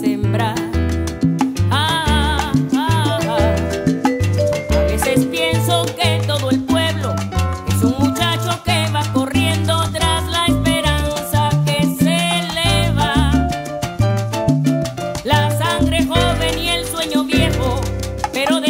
Sembrar. Ah, ah, ah, A veces pienso que todo el pueblo es un muchacho que va corriendo tras la esperanza que se eleva. La sangre joven y el sueño viejo, pero de